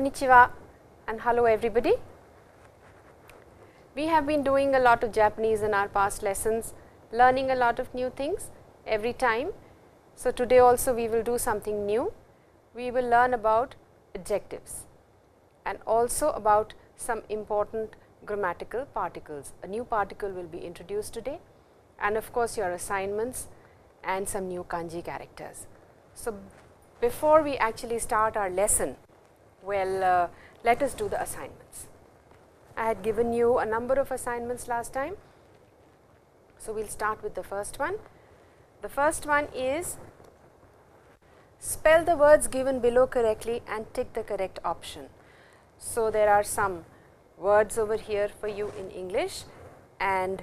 Konnichiwa and hello everybody. We have been doing a lot of Japanese in our past lessons, learning a lot of new things every time. So, today also we will do something new. We will learn about adjectives and also about some important grammatical particles. A new particle will be introduced today and of course, your assignments and some new kanji characters. So, before we actually start our lesson, well, uh, let us do the assignments. I had given you a number of assignments last time. So, we will start with the first one. The first one is spell the words given below correctly and tick the correct option. So, there are some words over here for you in English and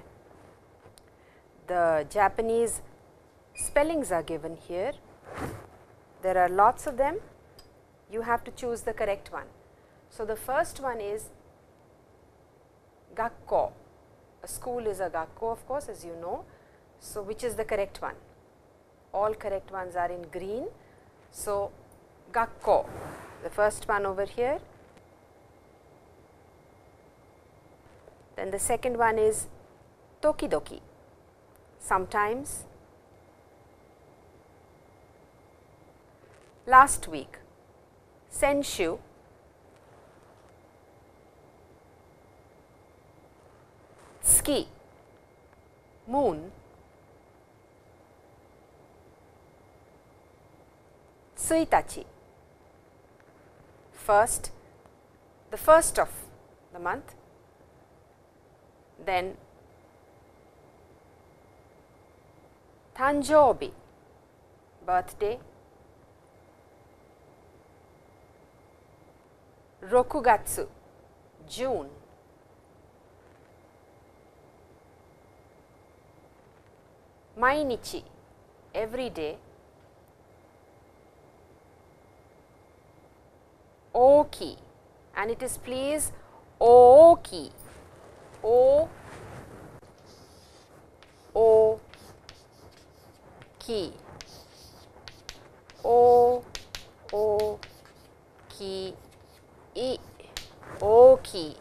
the Japanese spellings are given here. There are lots of them, you have to choose the correct one. So, the first one is gakko, a school is a gakko of course as you know. So, which is the correct one? All correct ones are in green. So, gakko, the first one over here. Then the second one is tokidoki, sometimes. Last week, senshu, tsuki, moon, tsuitachi, first, the first of the month, then tanjobi, birthday, rokugatsu, June, mainichi, every day, oki and it is please oki, o, o, ki, o, o, ki, i, oki.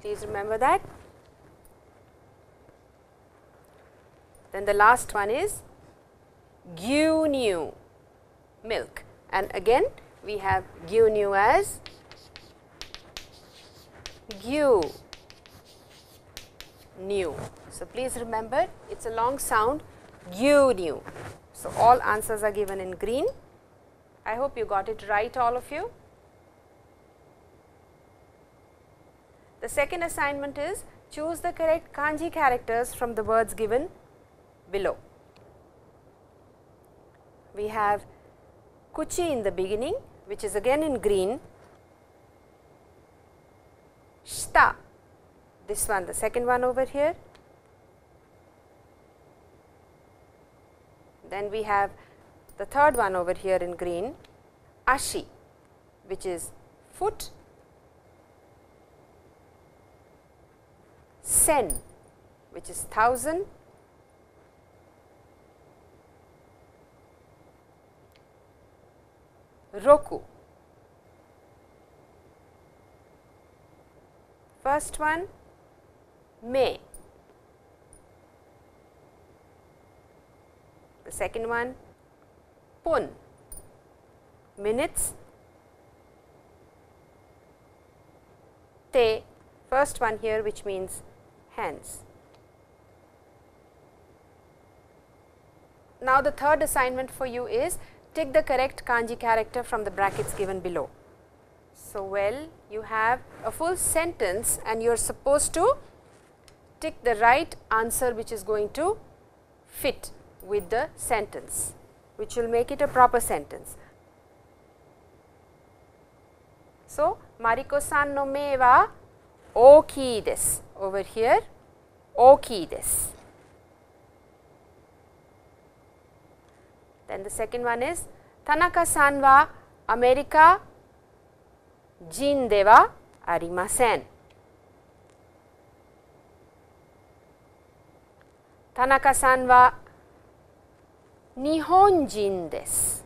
Please remember that. Then the last one is gyunyu, milk and again we have gyunyu as new. So, please remember it is a long sound gyunyu. So, all answers are given in green. I hope you got it right all of you. The second assignment is choose the correct kanji characters from the words given below. We have kuchi in the beginning which is again in green, shita this one the second one over here. Then we have the third one over here in green, ashi which is foot, sen which is thousand, roku. First one May, the second one pun, minutes, te, first one here which means hands. Now, the third assignment for you is Take the correct kanji character from the brackets given below. So, well you have a full sentence and you are supposed to tick the right answer which is going to fit with the sentence which will make it a proper sentence. So, Mariko san no me wa 大きいです。over here 大きいです。Then the second one is 田中さんはアメリカ人ではありません。田中さんは日本人です。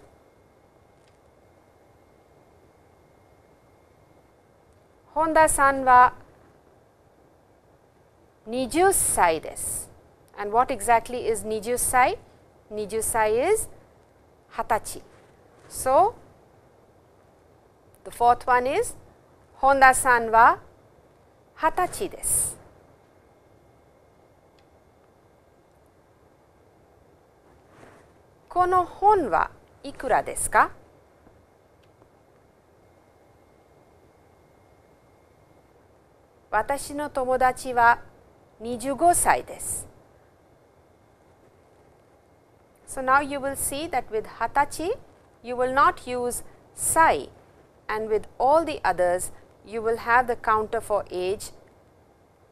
本田さんは20歳です and what exactly is 20歳 ?20 歳 is 20歳 so the fourth one is Honda san wa 20歳ですこの本はいくらですか私の友達は Nijugo this. So, now you will see that with Hatachi you will not use sai and with all the others you will have the counter for age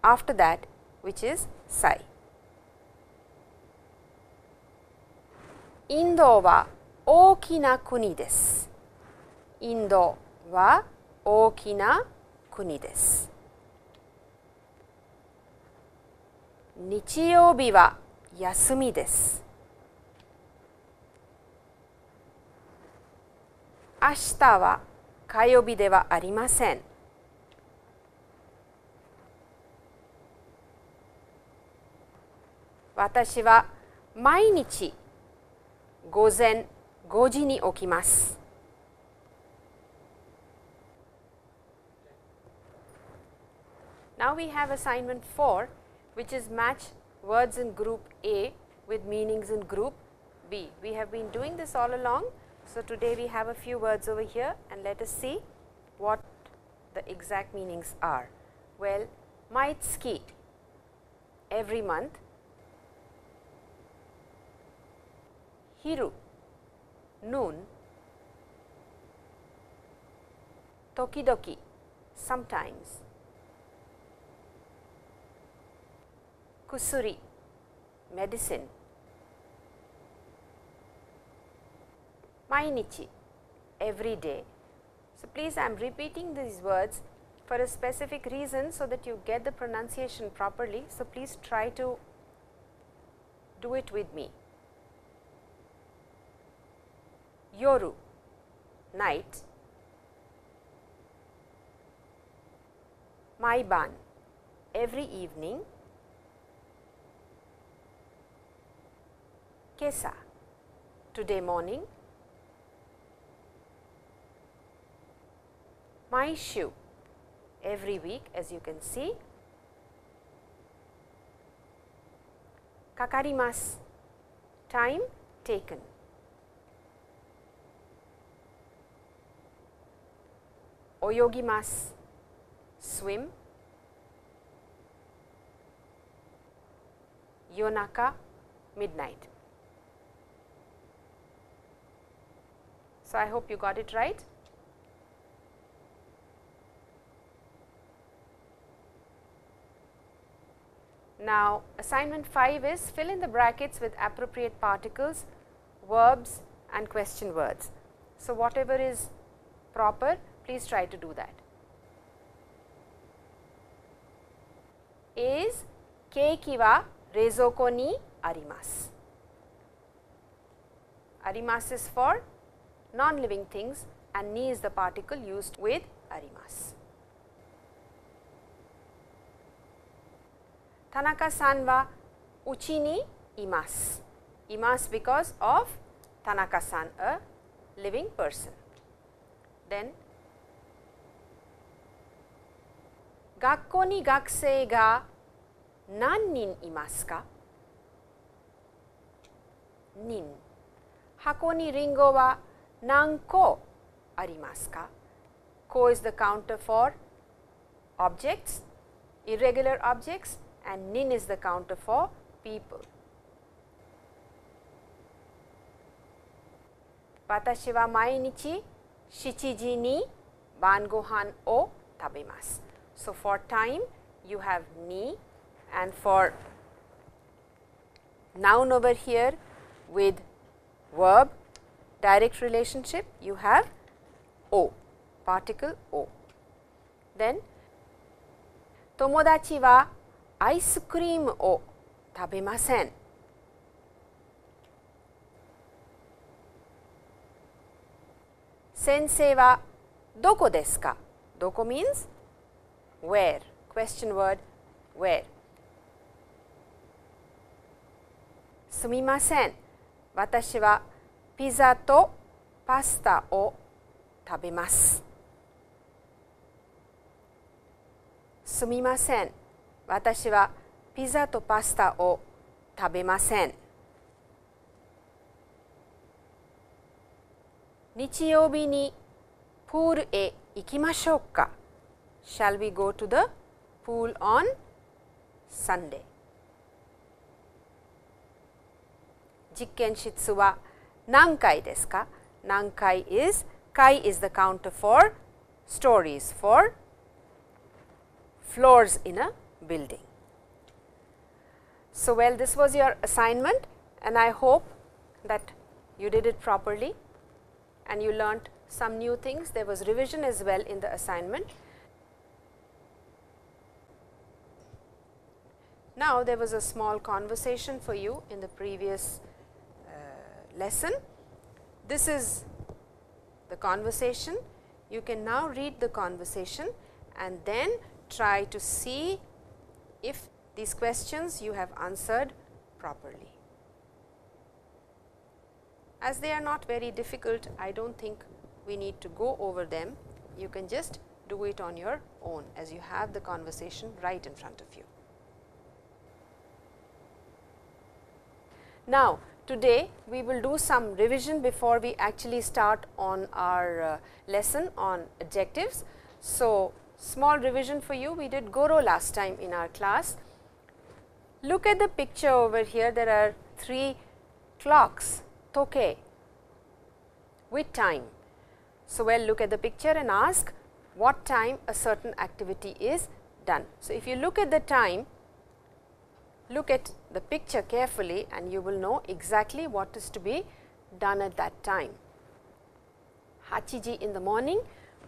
after that which is sai. India is a big country. India is a big country. 日曜日は休みです。明日は火曜日ではありません。私は毎日午前5時に起きます。Now we have assignment 4 which is match words in group A with meanings in group B. We have been doing this all along. So, today we have a few words over here and let us see what the exact meanings are. Well, maitsuki every month, hiru noon, tokidoki sometimes, kusuri medicine. Mainichi every day. So please i am repeating these words for a specific reason so that you get the pronunciation properly. So please try to do it with me. Yoru night. Maiban every evening Kesa today morning. maishu every week as you can see. Kakarimas time taken. Oyogimas swim. Yonaka midnight. So, I hope you got it right. Now, assignment 5 is fill in the brackets with appropriate particles, verbs and question words. So, whatever is proper, please try to do that. Is keiki wa rezoko ni arimasu. Arimasu is for non-living things and ni is the particle used with arimasu. Tanaka-san wa uchi ni imasu. Imasu because of Tanaka-san, a living person. Then 学校に学生が何人いますか人箱にりんごは nanko arimaska. Ko is the counter for objects, irregular objects and nin is the counter for people. Watashi wa mainichi shichiji ni ban gohan o tabemasu. So, for time you have ni and for noun over here with verb direct relationship you have O, particle O. Then tomodachi wa ice cream o tabemasen. Sensei wa doko desu ka? Doko means where, question word where. Sumimasen, watashi wa ピザとパスタを食べます。すみません。私はピザとパスタを食べません。日曜日にプールへ行きましょうか。Shall we go to the pool on Sunday? 実験室は nankai desu ka? Nankai is, kai is the counter for stories, for floors in a building. So, well this was your assignment and I hope that you did it properly and you learnt some new things. There was revision as well in the assignment. Now, there was a small conversation for you in the previous lesson. This is the conversation. You can now read the conversation and then try to see if these questions you have answered properly. As they are not very difficult, I do not think we need to go over them. You can just do it on your own as you have the conversation right in front of you. Now, today we will do some revision before we actually start on our uh, lesson on adjectives. So, small revision for you we did Goro last time in our class. Look at the picture over here there are three clocks toke with time. So, well look at the picture and ask what time a certain activity is done. So, if you look at the time look at the picture carefully and you will know exactly what is to be done at that time. Hachiji in the morning,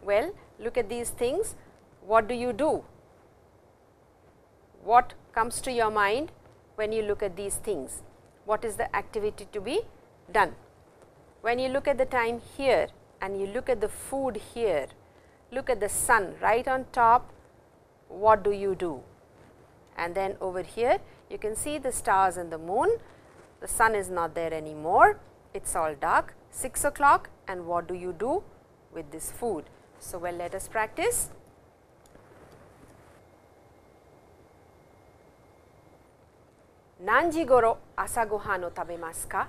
well look at these things, what do you do? What comes to your mind when you look at these things? What is the activity to be done? When you look at the time here and you look at the food here, look at the sun right on top, what do you do? And then over here you can see the stars and the moon, the sun is not there anymore, it is all dark, 6 o'clock and what do you do with this food? So, well let us practice. Nanji goro asa gohan o tabemasu ka?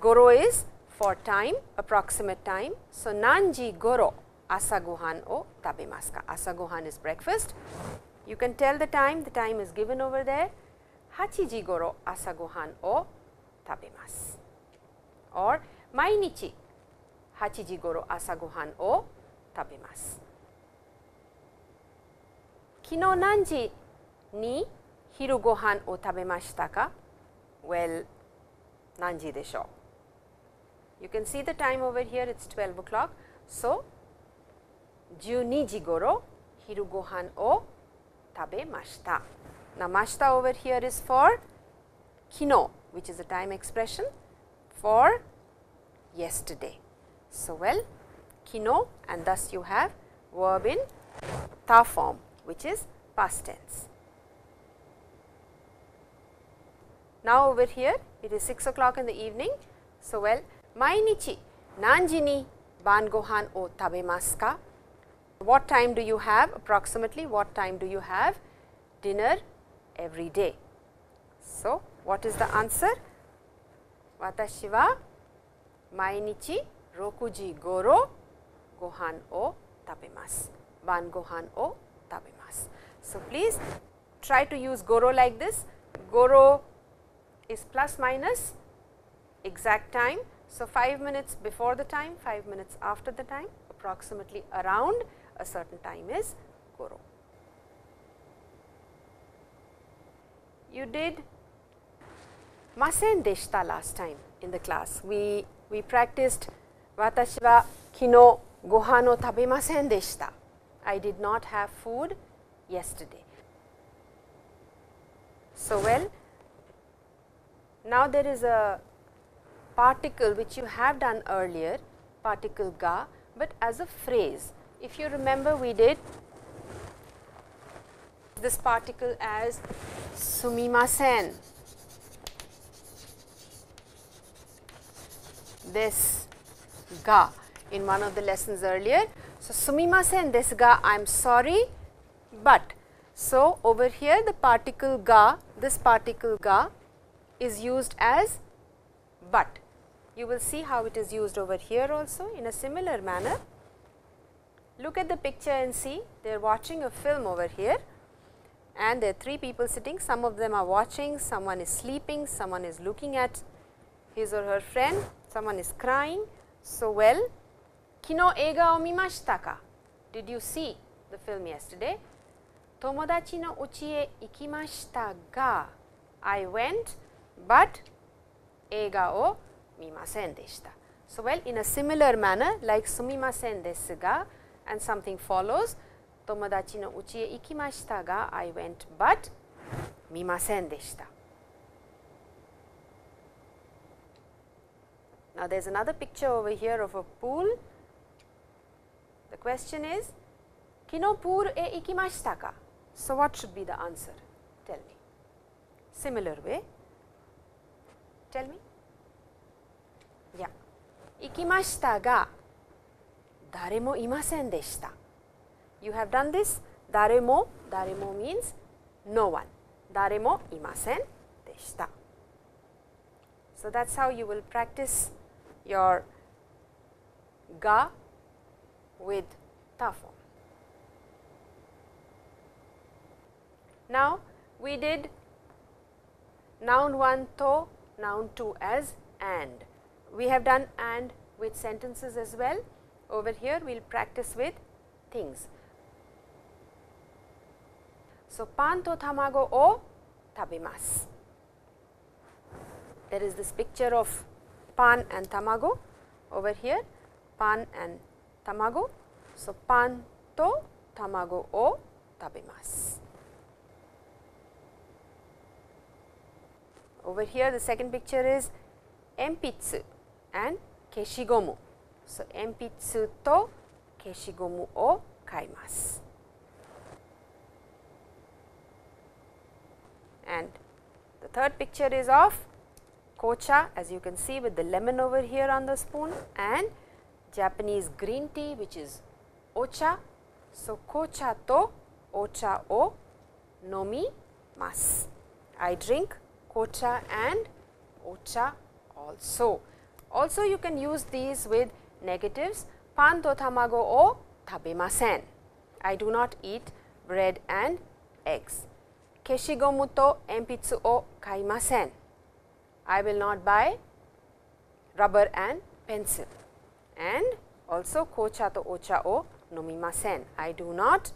Goro is for time, approximate time. So, nanji goro asa gohan o tabemasu ka? Asa gohan is breakfast. You can tell the time, the time is given over there. 8時ごろ朝ごはんを食べます。or 毎日8時ごろ朝ごはんを食べます。昨日何時に昼ごはんを食べましたか ?Well, 何時でしょう ?You can see the time over here, it's 12 o'clock. So, 12時ごろ昼ごはんを食べました。Now, mashta over here is for kino which is a time expression for yesterday. So, well kino and thus you have verb in ta form which is past tense. Now, over here it is 6 o'clock in the evening. So, well mainichi nanji ni ban gohan o tabemasu ka? What time do you have approximately what time do you have dinner every day. So, what is the answer? Watashi wa mainichi rokuji goro gohan o tabemasu. One gohan o tabemasu. So, please try to use goro like this. Goro is plus minus exact time. So, 5 minutes before the time, 5 minutes after the time approximately around a certain time is goro. You did masen deshita last time in the class. We, we practiced watashi wa kino gohan o tabemasen deshita. I did not have food yesterday. So, well now there is a particle which you have done earlier particle ga, but as a phrase. If you remember we did this particle as sumimasen. This ga in one of the lessons earlier. So, sumimasen this ga I am sorry, but so over here the particle ga this particle ga is used as but. You will see how it is used over here also in a similar manner. Look at the picture and see they are watching a film over here and there are three people sitting some of them are watching, someone is sleeping, someone is looking at his or her friend, someone is crying. So, well kino ega o mimashita ka? Did you see the film yesterday? Tomodachi no uchi e ikimashita ga I went, but ega o mimasen deshita. So, well in a similar manner like sumimasen desu ga and something follows tomodachi no uchi e ikimashita ga I went but. Now, there is another picture over here of a pool. The question is kino pool e ikimashita ka? So, what should be the answer? Tell me. Similar way. Tell me. Yeah. You have done this. Daremo, daremo means no one. Daremo imasen deshita. So, that is how you will practice your ga with ta form. Now, we did noun 1 to, noun 2 as and. We have done and with sentences as well. Over here, we will practice with things. So, pan to tamago o tabemasu. There is this picture of pan and tamago over here, pan and tamago. So, pan to tamago o tabemasu. Over here the second picture is empitsu and keshigomu. So, empitsu to keshigomu o kaimasu. And the third picture is of kocha as you can see with the lemon over here on the spoon and Japanese green tea which is ocha. So, kocha to ocha o nomi mas. I drink kocha and ocha also. Also you can use these with negatives pan to tamago o tabemasen. I do not eat bread and eggs. I will not buy rubber and pencil and also kocha to ocha o nomimasen. I do not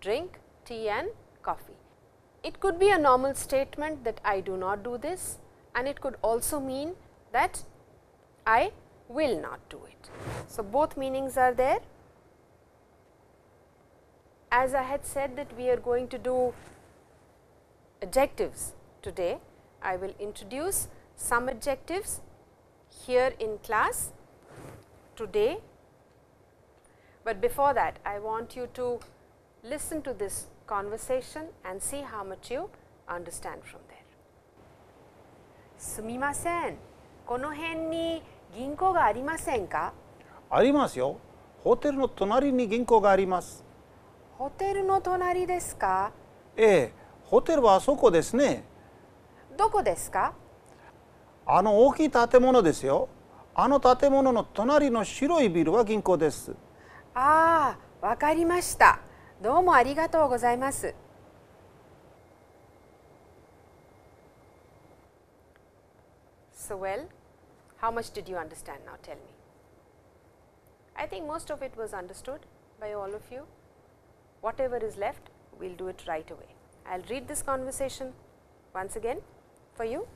drink tea and coffee. It could be a normal statement that I do not do this and it could also mean that I will not do it. So, both meanings are there. As I had said that we are going to do adjectives today, I will introduce some adjectives here in class today. But before that, I want you to listen to this conversation and see how much you understand from there. すみません。この辺に銀行がありませんかありますよ。ホテルの隣に銀行があります。ホテルの隣ですかええ、 ホテルはあそこですね。どこですかあの大きい建物ですよ。あの建物の隣の白いビルは銀行です。ああ、わかりました。どうもありがとうございます。So well, how much did you understand now? Tell me. I think most of it was understood by all of you. Whatever is left, we will do it right away. I will read this conversation once again for you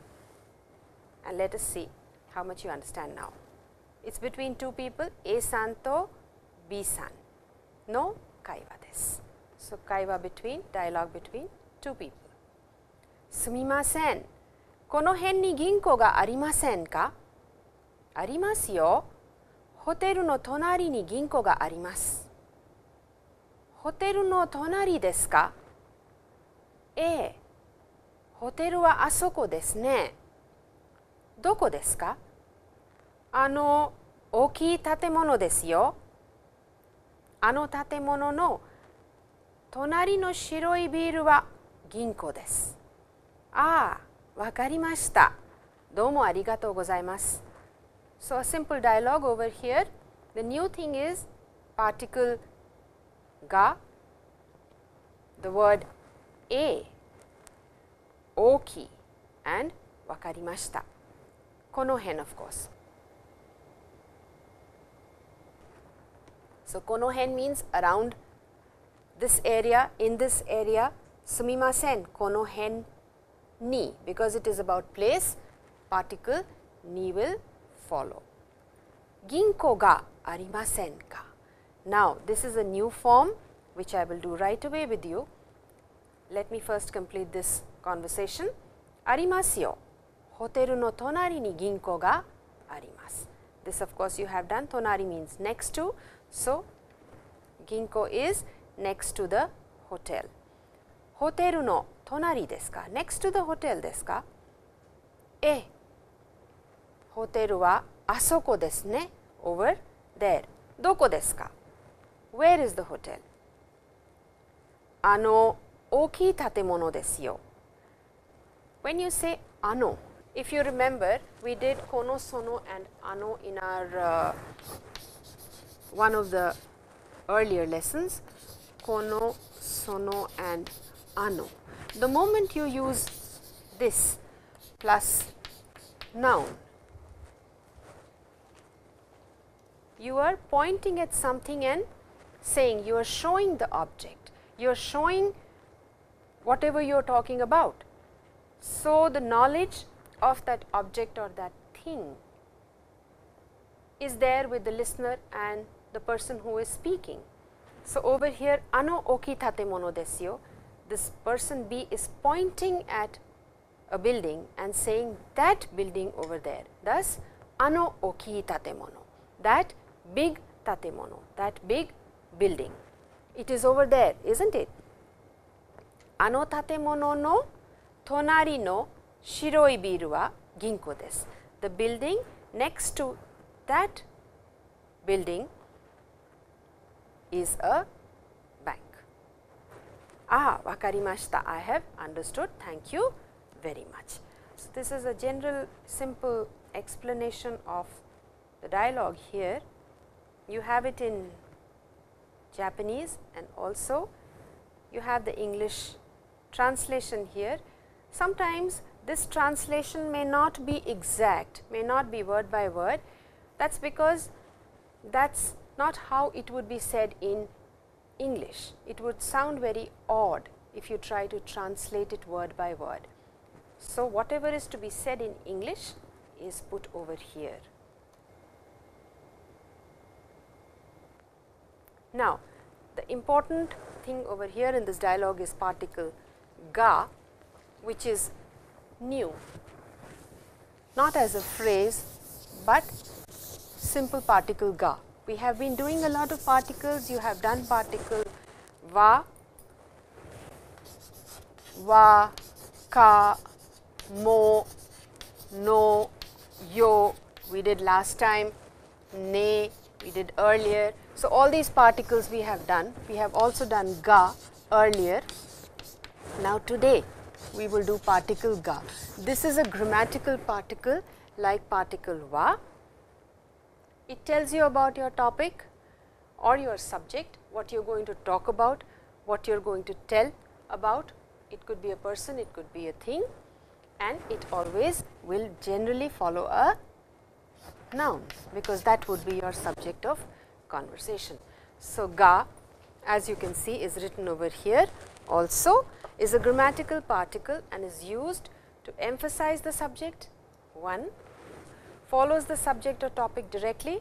and let us see how much you understand now. It is between two people A san to B san no kaiwa desu. So, kaiwa between dialogue between two people. すみません。この辺に銀行がありませんかありますよ。ホテルの隣に銀行があります。ホテルの隣ですかええ、ホテルはあそこですね。どこですか？あの大きい建物ですよ。あの建物の隣の白いビールは銀行です。ああ、わかりました。どうもありがとうございます。So, a simple dialogue over here. The new thing is particle ga, the word a, oki and wakarimashita. Kono hen of course. So, kono hen means around this area, in this area, sumimasen, kono hen ni, because it is about place, particle ni will follow. Ginko ga arimasen ka. Now, this is a new form which I will do right away with you. Let me first complete this conversation. ありますよ。ホテルの隣に銀行があります。This of course you have done. 隣 means next to. So, 銀行 is next to the hotel. ホテルの隣ですか ?next to the hotel ですかええ。ホテルはあそこですね。over there どこですか Where is the hotel? あの大きい建物ですよ。When you say あの if you remember, we did kono, sono and ano in our uh, one of the earlier lessons. Kono, sono and ano. The moment you use this plus noun, you are pointing at something and saying you are showing the object, you are showing whatever you are talking about. So, the knowledge of that object or that thing is there with the listener and the person who is speaking. So, over here ano oki tate mono desu this person B is pointing at a building and saying that building over there. Thus, ano oki tatemono that big tatemono, that big building. It is over there, is not it? Ano no shiroi biru ginko desu. The building next to that building is a bank. Ah, wakarimashita, I have understood, thank you very much. So, this is a general simple explanation of the dialogue here you have it in Japanese and also you have the English translation here. Sometimes this translation may not be exact, may not be word by word. That is because that is not how it would be said in English. It would sound very odd if you try to translate it word by word. So, whatever is to be said in English is put over here. Now, the important thing over here in this dialogue is particle ga, which is new, not as a phrase, but simple particle ga. We have been doing a lot of particles, you have done particle va, va, ka, mo, no, yo, we did last time, ne, we did earlier. So, all these particles we have done, we have also done ga earlier. Now, today we will do particle ga. This is a grammatical particle like particle wa. It tells you about your topic or your subject, what you are going to talk about, what you are going to tell about. It could be a person, it could be a thing and it always will generally follow a noun because that would be your subject of conversation. So, ga as you can see is written over here also is a grammatical particle and is used to emphasize the subject 1 follows the subject or topic directly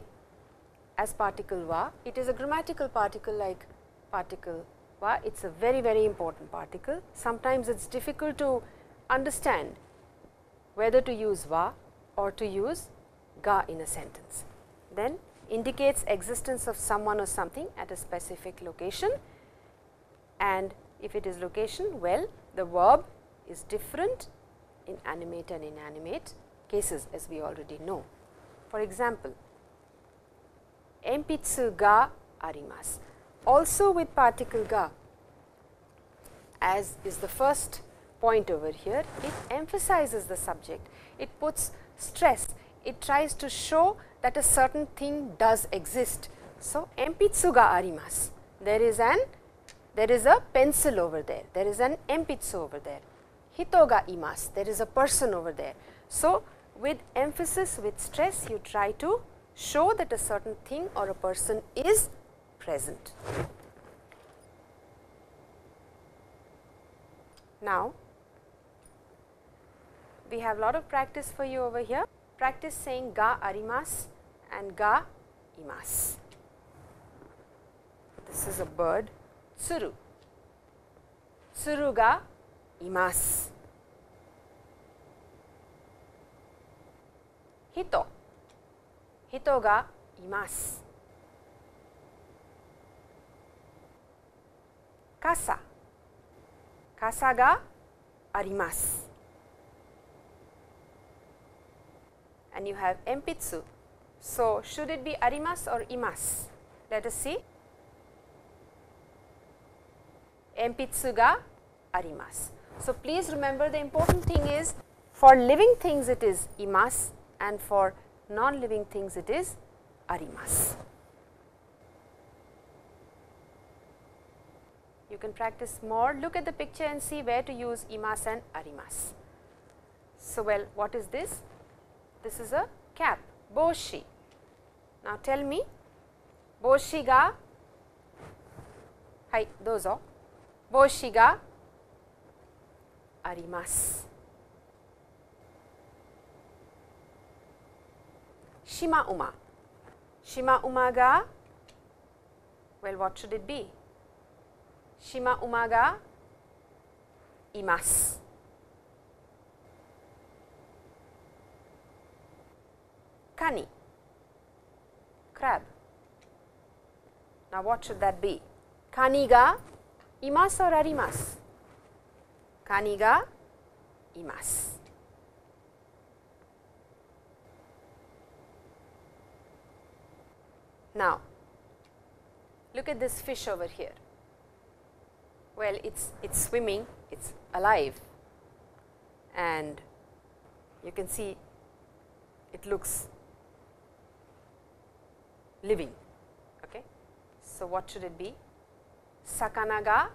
as particle va. It is a grammatical particle like particle va, it is a very very important particle. Sometimes it is difficult to understand whether to use va or to use ga in a sentence. Then indicates existence of someone or something at a specific location and if it is location well the verb is different in animate and inanimate cases as we already know. For example, empitsu ga arimasu. Also with particle ga as is the first point over here, it emphasizes the subject, it puts stress, it tries to show that a certain thing does exist. So, empitsu ga arimasu, there is an there is a pencil over there, there is an empitsu over there, hitoga imas, there is a person over there. So, with emphasis with stress you try to show that a certain thing or a person is present. Now, we have a lot of practice for you over here. Practice saying ga arimas and ga imas. This is a bird, tsuru. Tsuru ga imas. Hito. Hito ga imasu. Kasa. Kasa ga arimasu. And you have empitsu. So, should it be arimas or imas? Let us see. Empitsu ga arimasu. So, please remember the important thing is for living things it is imas and for non-living things it is arimas. You can practice more, look at the picture and see where to use imas and arimas. So, well what is this? This is a cap, boshi. Now, tell me boshi ga, hai, dozo, boshi ga arimasu. Shima uma. Shima uma ga, well what should it be? Shima uma ga imasu. Kani, crab. Now what should that be? Kani ga imasu or arimasu? Kani. Now, look at this fish over here. Well, it's it's swimming, it's alive, and you can see it looks living. Okay. So, what should it be? Sakana ga.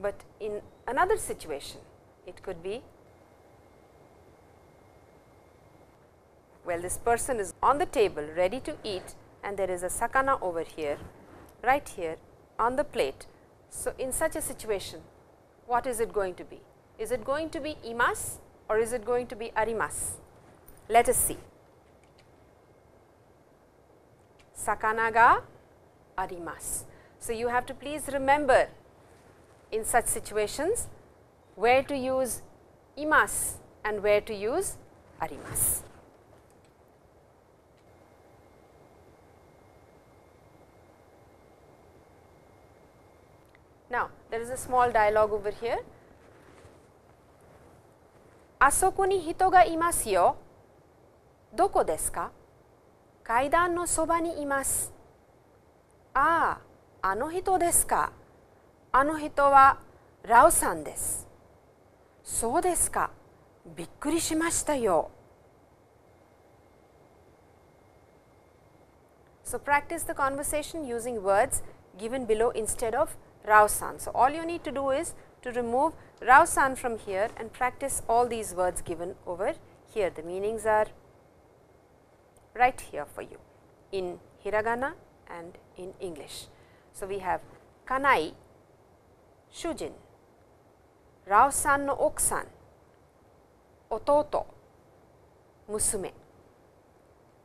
But in another situation, it could be well this person is on the table ready to eat and there is a sakana over here right here on the plate. So, in such a situation what is it going to be? Is it going to be imas or is it going to be arimas? Let us see. Sakana ga arimas. So, you have to please remember in such situations where to use imas and where to use arimas. Now, there is a small dialogue over here. Asoko ni hito ga imasu yo. Doko desu ka? Kaidan no soba ni imasu. ああ、あの人ですか。あの人はラオさんです。そうですか。びっくりしましたよ。So, practice the conversation using words given below instead of Rao-san. So, all you need to do is to remove Rao-san from here and practice all these words given over here. The meanings are right here for you in hiragana and in English. So, we have kanai, shujin, Rao-san no okusan, ototo, musume.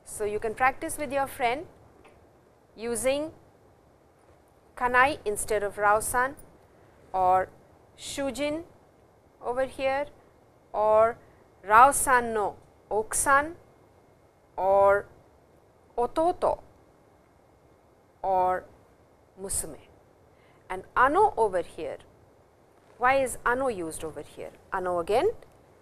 So, you can practice with your friend using kanai instead of Rao-san or shujin over here or Rao-san no okusan or ototo or musume and ano over here. Why is ano used over here? Ano again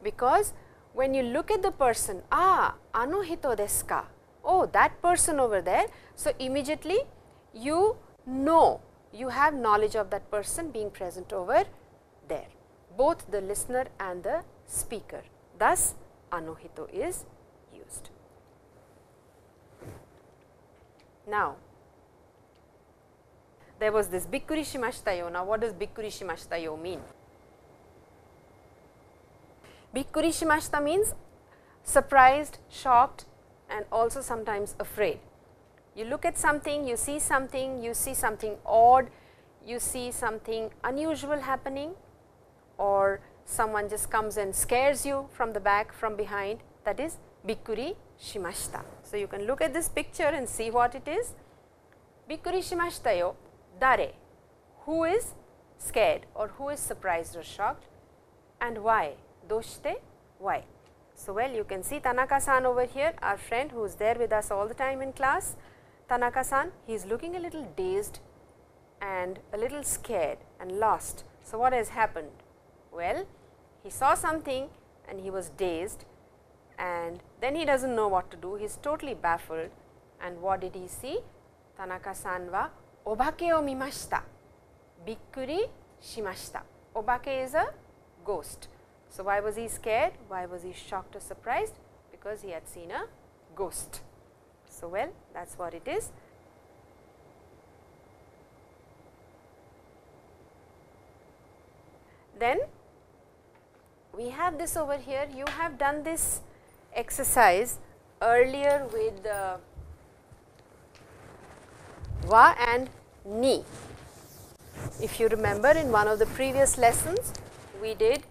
because when you look at the person, ah, ano hito desu ka? Oh, that person over there. So, immediately you know, you have knowledge of that person being present over there, both the listener and the speaker. Thus, anohito is used. Now, there was this bikkuri shimashita yo. Now, what does bikkuri shimashita yo mean? Bikkuri shimashita means surprised, shocked and also sometimes afraid. You look at something, you see something, you see something odd, you see something unusual happening or someone just comes and scares you from the back, from behind that is bikkuri shimashita. So, you can look at this picture and see what it is. Bikkuri shimashita yo, dare, who is scared or who is surprised or shocked and why, doshite, why. So, well you can see Tanaka-san over here, our friend who is there with us all the time in class. Tanaka-san, he is looking a little dazed and a little scared and lost. So, what has happened? Well, he saw something and he was dazed and then he does not know what to do, he is totally baffled and what did he see? Tanaka-san wa obake o mimashita, bikkuri shimashita. Obake is a ghost. So, why was he scared? Why was he shocked or surprised? Because he had seen a ghost. So, well that is what it is. Then we have this over here, you have done this exercise earlier with the wa and ni. If you remember in one of the previous lessons, we did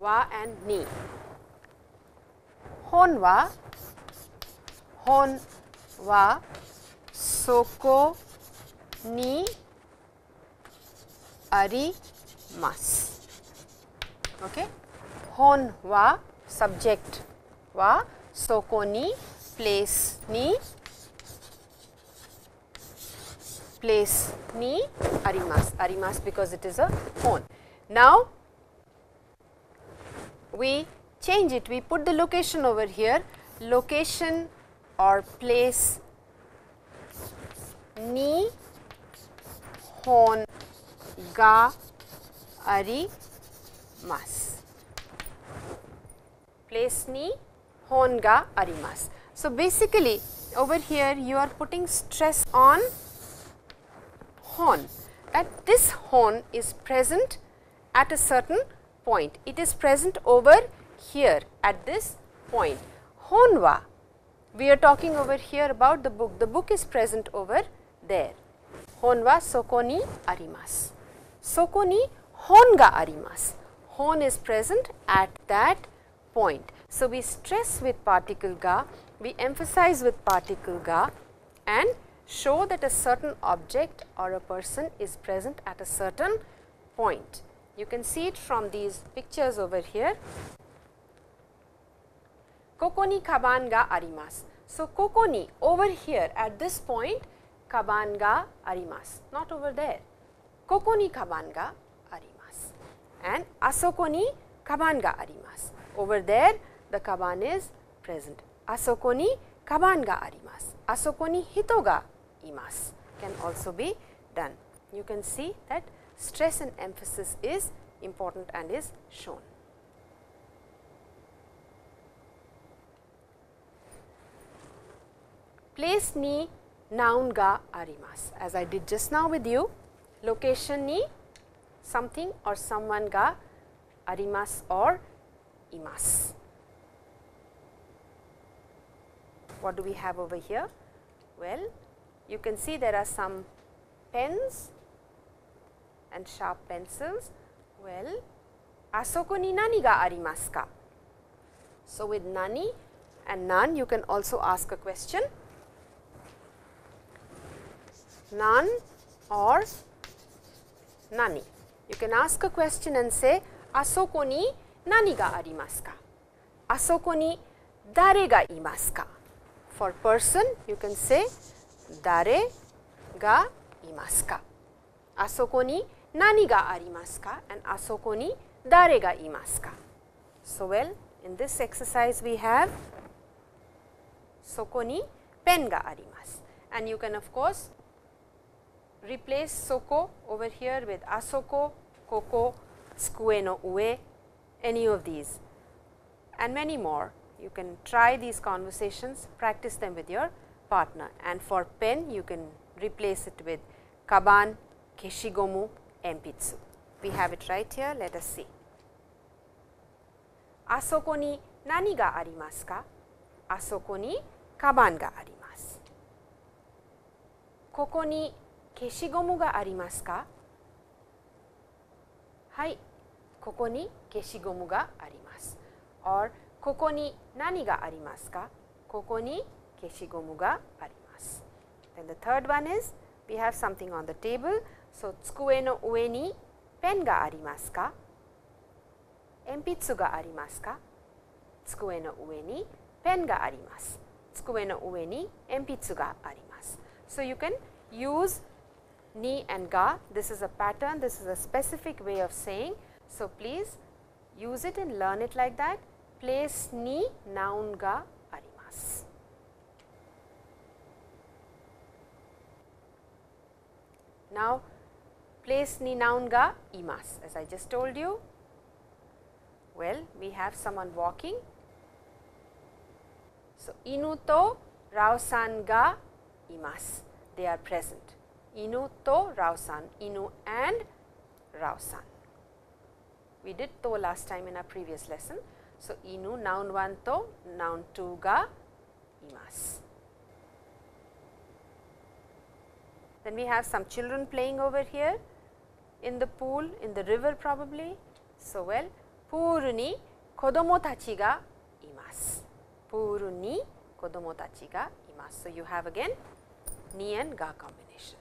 wa and ni. Hon wa, hon wa, soko ni arimasu. Okay. Hon wa subject wa soko ni place ni place ni arimasu, arimasu because it is a hon. Now, we change it, we put the location over here, location or place ni hon ga arimasu. Place ni hon ga arimasu. So, basically over here you are putting stress on hon that this hon is present at a certain point. It is present over here at this point. Honwa, we are talking over here about the book. The book is present over there. Honwa soko ni arimasu. Soko ni hon ga arimasu. Hon is present at that point. So, we stress with particle ga, we emphasize with particle ga and show that a certain object or a person is present at a certain point. You can see it from these pictures over here. Koko ni kaban ga arimasu. So, koko ni over here at this point kaban ga arimasu, not over there. Koko ni kaban ga arimasu and asoko ni kaban ga arimasu. Over there the kaban is present. Asoko ni kaban ga arimasu. Asoko ni hito ga imasu can also be done. You can see that stress and emphasis is important and is shown. Place ni noun ga arimas as I did just now with you, location ni something or someone ga arimas or imasu. What do we have over here? Well, you can see there are some pens and sharp pencils. Well, asoko ni nani ga arimasu ka? So, with nani and nan you can also ask a question. Nan or nani. You can ask a question and say asoko ni nani ga arimasu ka? Asoko ni dare ga imasu ka? For person you can say dare ga imasu ka? Asoko ni nani ga arimasu ka and asoko ni dare ga imasu ka. So, well in this exercise we have soko ni pen ga arimasu and you can of course replace soko over here with asoko, koko, tsukue no ue, any of these and many more. You can try these conversations, practice them with your partner and for pen you can replace it with kaban, keshigomu, empitsu. We have it right here, let us see. Asoko ni nani ga arimasu ka? Asoko ni kaban ga arimasu. Koko ni keshigomu ga arimasu ka? Hai, koko ni keshigomu ga arimasu. Or koko ni nani ga arimasu ka? Koko ni keshigomu arimasu. Then the third one is we have something on the table. So, tsukue no ue ni pen ga arimasu ka? Empitsu ga arimasu ka? Tsukue no ue ni pen ga arimasu. Tsukue no ue ni empitsu ga arimasu. So, you can use ni and ga. This is a pattern, this is a specific way of saying. So, please use it and learn it like that. Place ni noun ga arimasu. Now, place ni noun ga imasu as I just told you. Well, we have someone walking. So, inu to rao-san ga imasu, they are present. Inu to rao-san, inu and rao-san. We did to last time in our previous lesson. So, inu noun 1 to noun 2 ga imasu. Then we have some children playing over here in the pool, in the river probably. So, well, プールに子供たちがいます。プールに子供たちがいます。So, you have again ni and ga combination.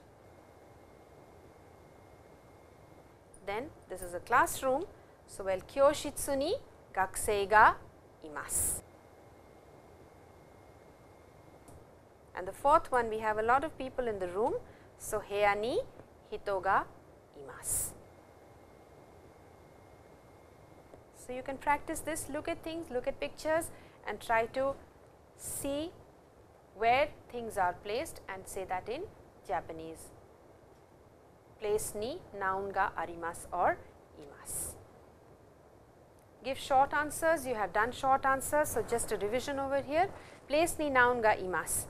Then, this is a classroom. So, well, 教室に学生がいます。And the fourth one, we have a lot of people in the room. So, heya ni hito ga imasu. So, you can practice this, look at things, look at pictures and try to see where things are placed and say that in Japanese. Place ni noun ga arimas or imas. Give short answers, you have done short answers, so just a revision over here. Place ni noun ga imas.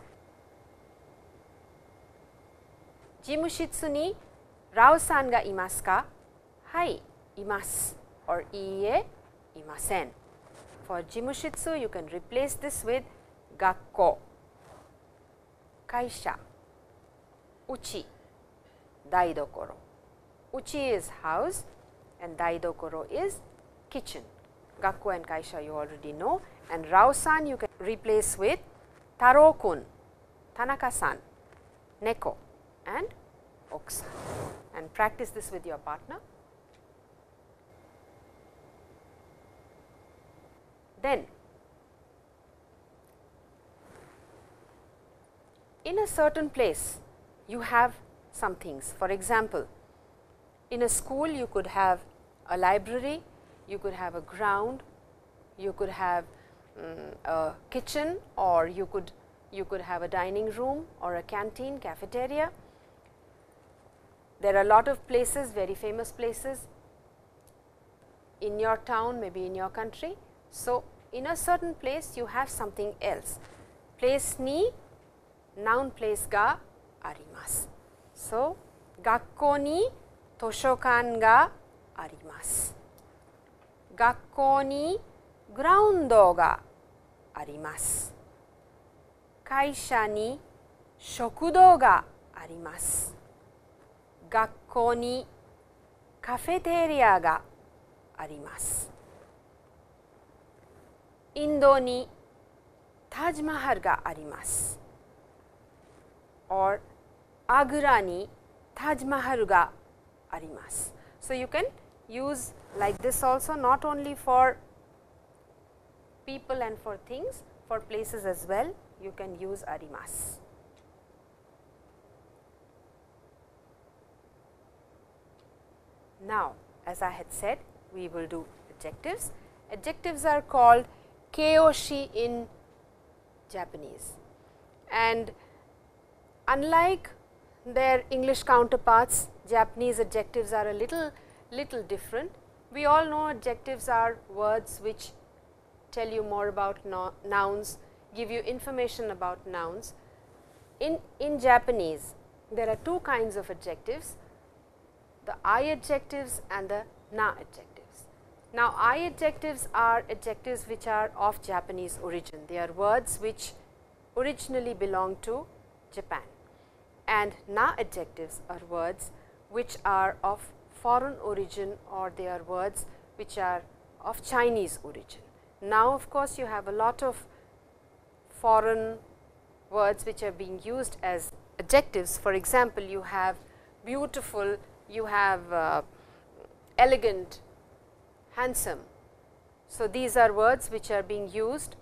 事務室にラオさんがいますかはい、います。or いいえ、いません。For 事務室 you can replace this with 学校、会社、うち、台所。うち is house and 台所 is kitchen. 学校 and 会社 you already know and ラオさん you can replace with 太郎くん、田中さん、猫 and oxa and practice this with your partner. Then in a certain place you have some things. For example, in a school you could have a library, you could have a ground, you could have um, a kitchen or you could you could have a dining room or a canteen cafeteria there are a lot of places, very famous places in your town, maybe in your country. So, in a certain place you have something else. Place ni noun place ga arimasu. So, gakko ni toshokan ga arimasu. Gakko ni groundo ga arimasu. Kaisha ni shokudo ga arimasu. 学校にカフェテリアがあります。インドにタージマハルがあります。or アグラにタージマハルがあります。So, you can use like this also not only for people and for things, for places as well you can use arimasu. Now, as I had said, we will do adjectives. Adjectives are called keiyoshi in Japanese and unlike their English counterparts, Japanese adjectives are a little little different. We all know adjectives are words which tell you more about no nouns, give you information about nouns. In, in Japanese, there are two kinds of adjectives, the I adjectives and the na adjectives. Now, I adjectives are adjectives which are of Japanese origin. They are words which originally belong to Japan and na adjectives are words which are of foreign origin or they are words which are of Chinese origin. Now, of course, you have a lot of foreign words which are being used as adjectives. For example, you have beautiful, you have uh, elegant, handsome. So, these are words which are being used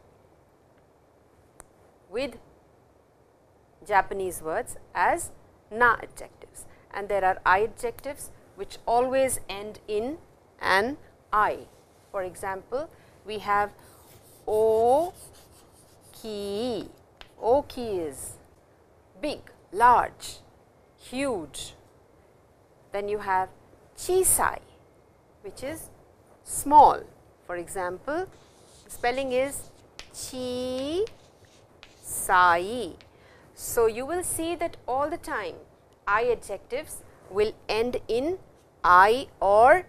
with Japanese words as na adjectives and there are I adjectives which always end in an I. For example, we have o ki. O ki is big, large, huge. Then you have chisai, which is small. For example, spelling is chi sai. So, you will see that all the time I adjectives will end in I or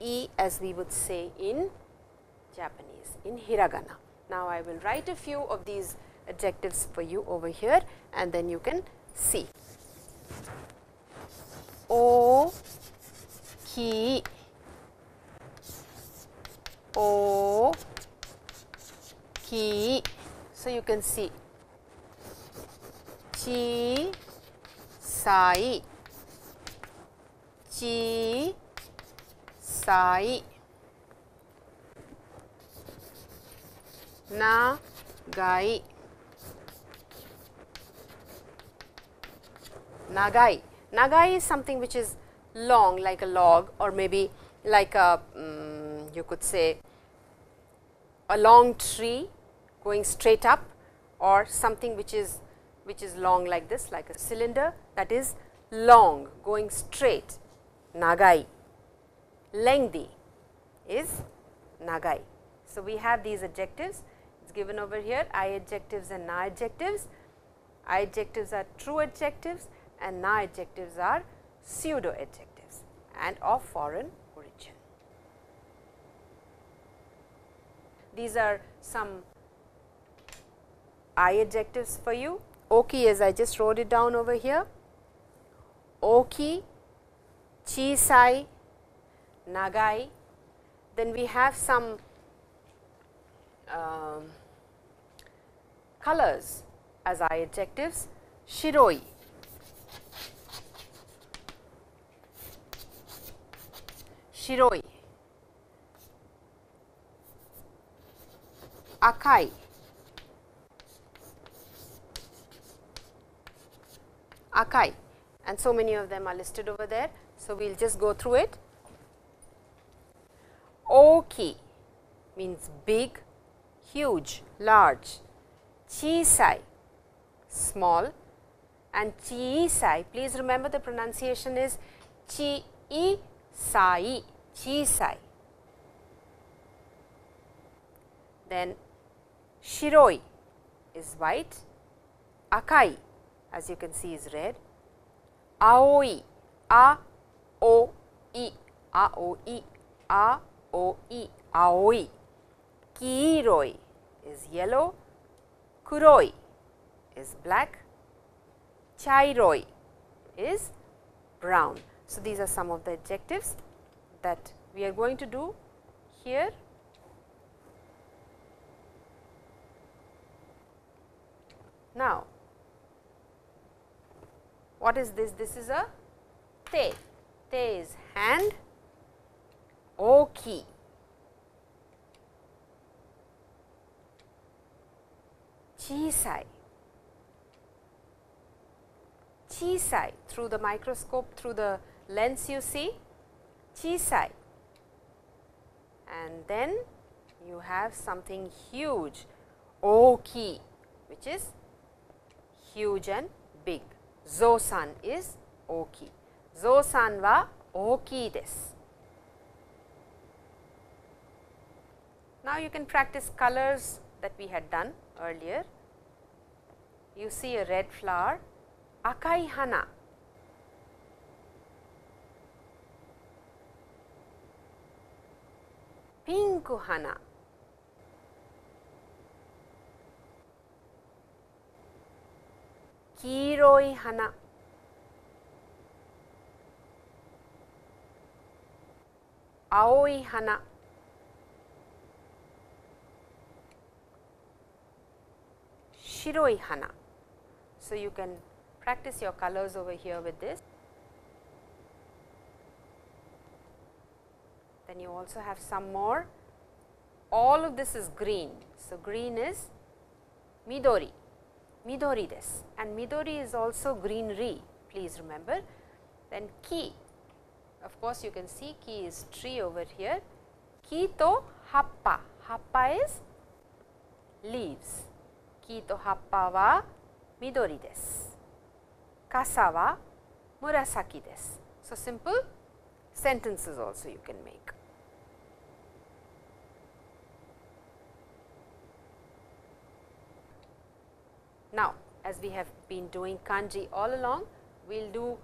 E as we would say in Japanese, in hiragana. Now, I will write a few of these adjectives for you over here and then you can see. O ki O ki so you can see. Chi sai chi sai na gai nagai nagai is something which is long like a log or maybe like a um, you could say a long tree going straight up or something which is which is long like this like a cylinder that is long going straight. Nagai. Lengthy is nagai. So we have these adjectives. It's given over here. I adjectives and na adjectives. I adjectives are true adjectives and na adjectives are pseudo adjectives and of foreign origin these are some I adjectives for you. Oki as I just wrote it down over here. Oki, chisai, nagai. Then we have some um, colors as I adjectives. Shiroi, shiroi, akai, akai and so many of them are listed over there. So, we will just go through it. Oki means big, huge, large, chisai small. And chisai please remember the pronunciation is chi sai. Then shiroi is white, akai as you can see is red, aoi, a o i, a o i, a o i, aoi, kiroi is yellow, kuroi is black, chairoi is brown. So, these are some of the adjectives that we are going to do here. Now, what is this? This is a te. Te is hand, o oki. Chisai. Chisai through the microscope, through the lens you see, chisai and then you have something huge oki which is huge and big. Zosan is oki. Zosan wa oki desu. Now, you can practice colors that we had done earlier. You see a red flower, akai hana. Pink hana. Kiroi hana. Aoi hana. shiroi hana. So, you can practice your colors over here with this. Then you also have some more. All of this is green. So, green is Midori, Midori this and Midori is also greenery, please remember. Then ki, of course, you can see ki is tree over here. Ki to happa, happa is leaves. Ki to happa wa midori desu. Kasa wa murasaki desu. So, simple sentences also you can make. As we have been doing kanji all along, we will do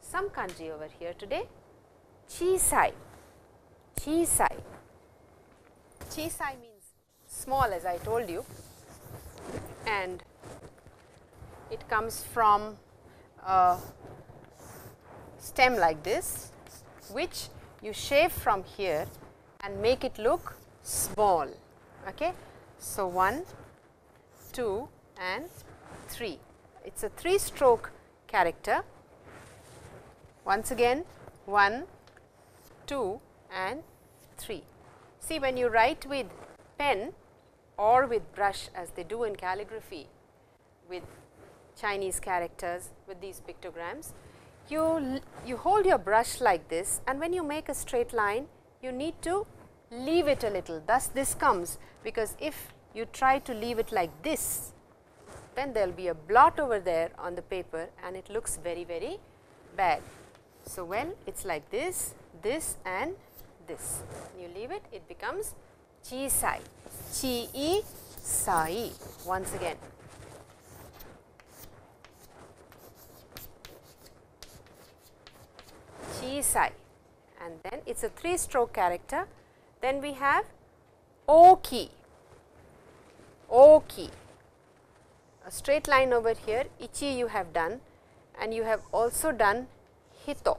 some kanji over here today. Chisai, chisai. Chisai means small as I told you and it comes from a stem like this which you shave from here and make it look small. Okay. So, 1, 2 and 3. It is a 3 stroke character. Once again 1, 2 and 3. See when you write with pen or with brush as they do in calligraphy with Chinese characters with these pictograms. You, you hold your brush like this and when you make a straight line, you need to leave it a little. Thus, this comes because if you try to leave it like this, then there will be a blot over there on the paper and it looks very, very bad. So, when it is like this, this and this, you leave it, it becomes chisai, chi i sai once again. Chisai and then it is a 3 stroke character. Then we have oki, oki, a straight line over here, ichi you have done and you have also done hito.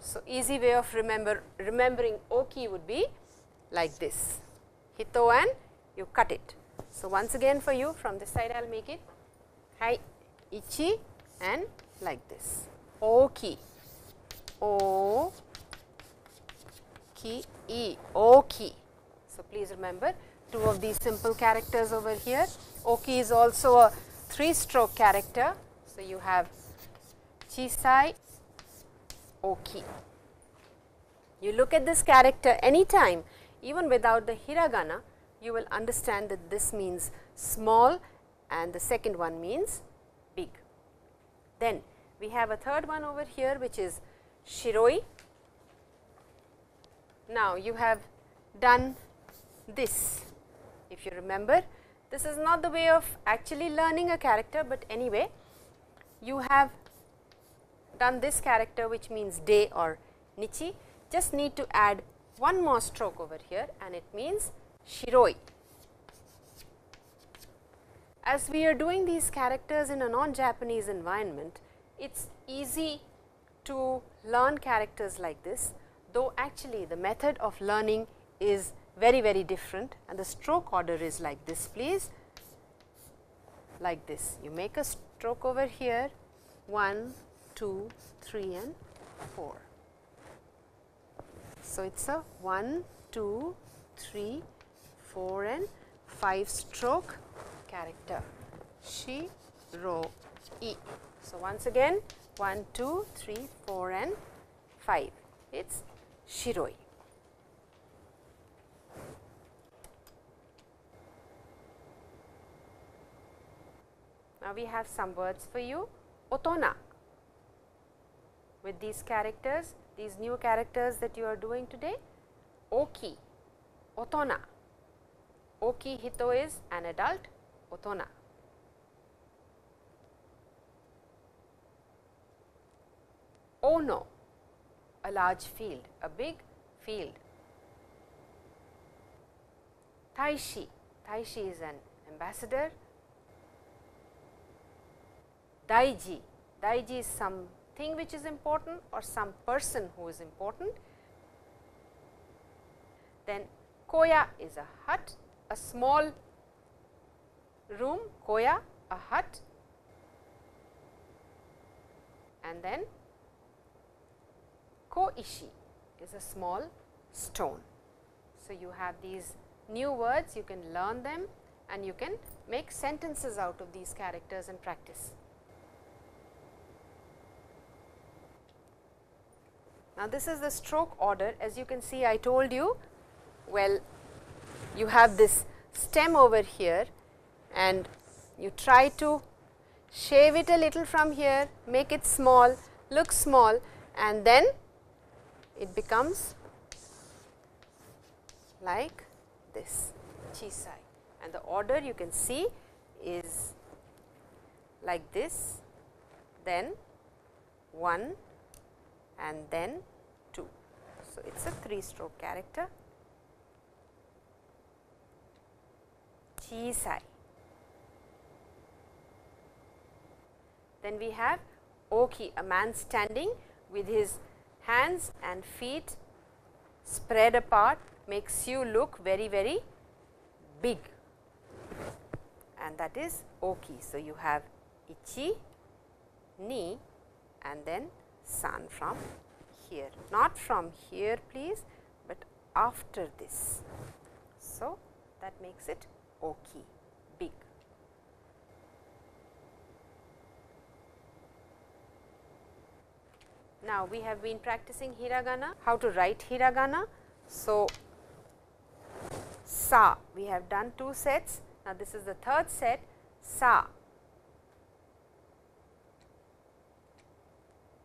So, easy way of remember remembering oki would be like this hito and you cut it. So, once again for you from this side I will make it hai ichi and like this oki o ki e oki. So, please remember two of these simple characters over here oki is also a 3 stroke character. So, you have chisai oki. You look at this character anytime even without the hiragana, you will understand that this means small and the second one means big. Then we have a third one over here which is shiroi. Now, you have done this if you remember this is not the way of actually learning a character, but anyway you have done this character which means day or nichi just need to add one more stroke over here and it means shiroi. As we are doing these characters in a non-Japanese environment, it is easy to learn characters like this, though actually the method of learning is very very different and the stroke order is like this please, like this. You make a stroke over here 1, 2, 3 and 4. So, it is a 1, 2, 3, 4 and 5 stroke character shi ro e. So, once again 1, 2, 3, 4 and 5 it is shiroi. Now, we have some words for you. Otona. With these characters these new characters that you are doing today oki. Otona. Oki hito is an adult. Otona. Ono. A large field a big field. Taishi. Taishi is an ambassador daiji daiji is something which is important or some person who is important then koya is a hut a small room koya a hut and then koishi is a small stone. So, you have these new words you can learn them and you can make sentences out of these characters and practice. Now, this is the stroke order as you can see I told you well you have this stem over here and you try to shave it a little from here make it small look small and then it becomes like this chisai and the order you can see is like this then 1 and then 2. So, it is a 3 stroke character chisai. Then we have oki a man standing with his hands and feet spread apart makes you look very very big and that is oki. So, you have ichi, ni and then san from here not from here please, but after this. So, that makes it oki big. Now, we have been practicing hiragana, how to write hiragana. So, sa, we have done two sets. Now, this is the third set, sa,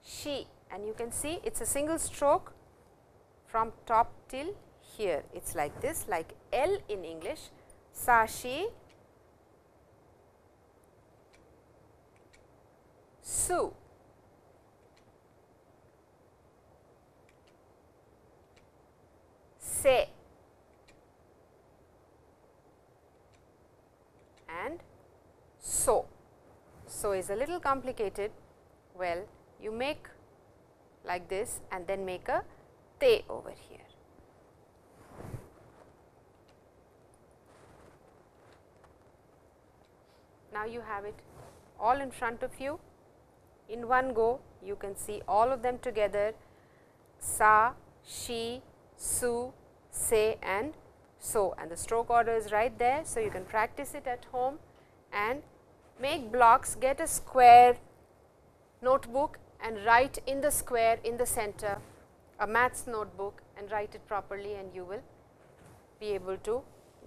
she and you can see it is a single stroke from top till here. It is like this like L in English, sashi su. say and so. So, is a little complicated. Well, you make like this and then make a te over here. Now, you have it all in front of you in one go you can see all of them together sa, she, su, se and so and the stroke order is right there. So, you can practice it at home and make blocks get a square notebook and write in the square in the center a maths notebook and write it properly and you will be able to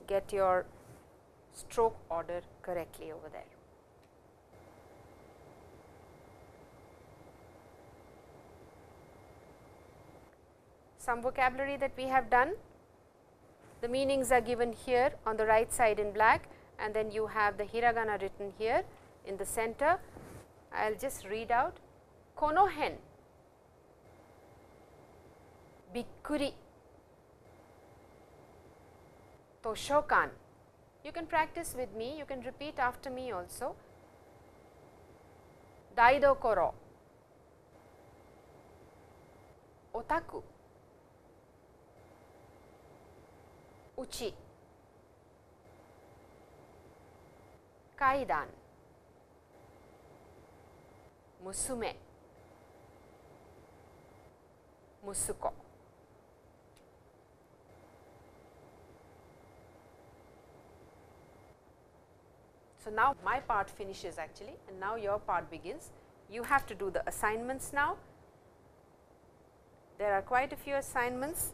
get your stroke order correctly over there. Some vocabulary that we have done the meanings are given here on the right side in black and then you have the hiragana written here in the center. I will just read out kono hen bikkuri toshokan. You can practice with me, you can repeat after me also. Daidokoro, otaku, uchi, kaidan, musume, musuko. So, now my part finishes actually and now your part begins. You have to do the assignments now. There are quite a few assignments.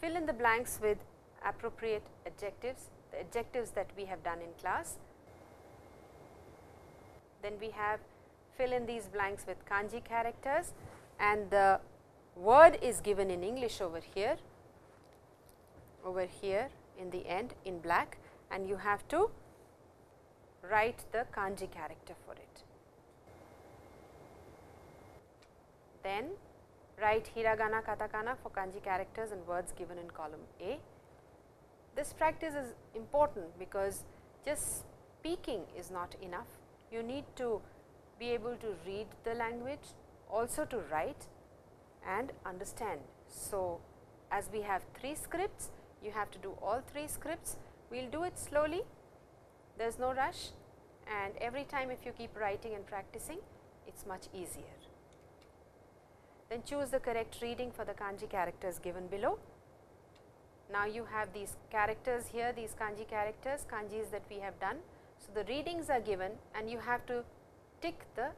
Fill in the blanks with appropriate adjectives, the adjectives that we have done in class. Then we have fill in these blanks with kanji characters and the word is given in English over here, over here in the end in black and you have to write the kanji character for it. Then write hiragana, katakana for kanji characters and words given in column A. This practice is important because just speaking is not enough. You need to be able to read the language, also to write and understand. So, as we have three scripts, you have to do all three scripts. We will do it slowly, there is no rush and every time if you keep writing and practicing, it is much easier. Then choose the correct reading for the kanji characters given below. Now, you have these characters here, these kanji characters, kanjis that we have done. So, the readings are given and you have to tick the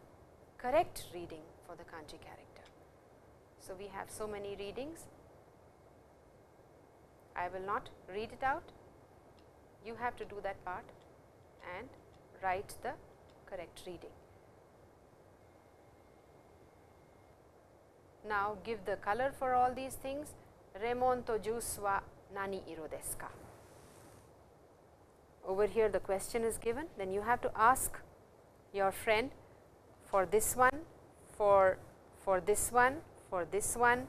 correct reading for the kanji character. So, we have so many readings. I will not read it out. You have to do that part and write the correct reading. Now, give the color for all these things. Remonto juice wa nani iro desu ka? Over here the question is given, then you have to ask your friend for this one, for, for this one, for this one,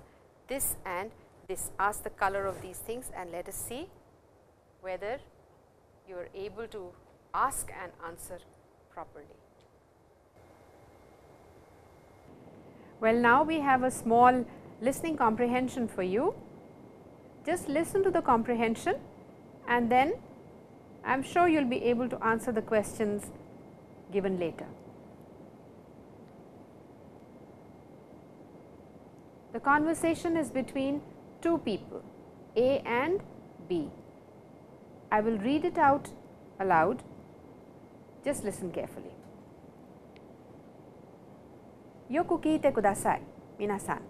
this and this. Ask the color of these things and let us see whether you are able to ask and answer properly. Well, now we have a small listening comprehension for you. Just listen to the comprehension and then I am sure you will be able to answer the questions given later. The conversation is between two people A and B. I will read it out aloud, just listen carefully. よく聞いてください、皆さん。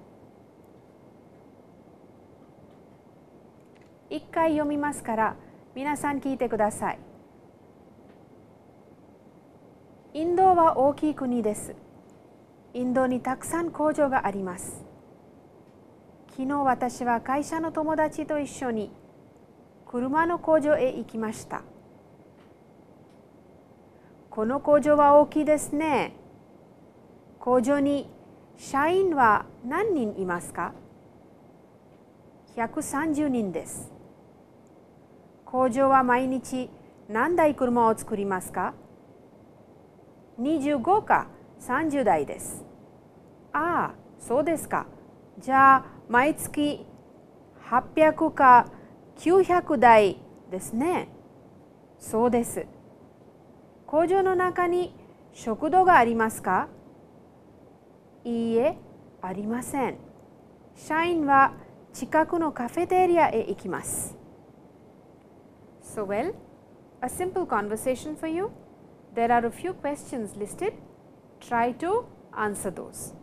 一回読みますから皆さん聞いてください。インドは大きい国です。インドにたくさん工場があります。昨日私は会社の友達と一緒に車の工場へ行きました。この工場は大きいですね。工場に社員は何人いますか ?130 人です。工場は毎日何台車を作りますか？25か30台です。ああ、そうですか。じゃあ、毎月800か900台ですね。そうです。工場の中に食堂がありますかいいえ、ありません。社員は近くのカフェテリアへ行きます。So, well, a simple conversation for you. There are a few questions listed. Try to answer those.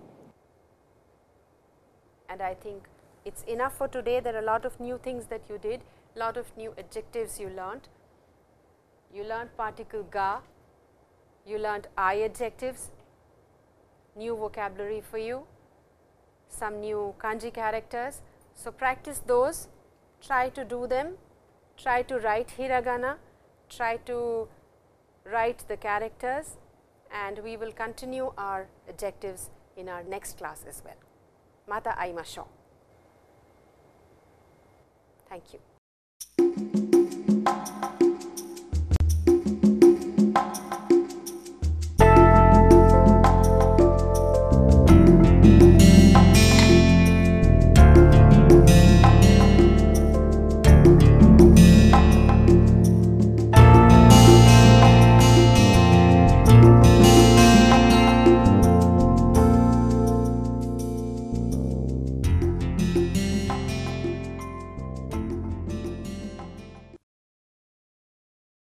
And I think it's enough for today. There are a lot of new things that you did, lot of new adjectives you learnt. You learnt particle ga, you learnt I adjectives, new vocabulary for you, some new kanji characters. So, practice those, try to do them try to write hiragana, try to write the characters and we will continue our adjectives in our next class as well. Mata aimashou. Thank you.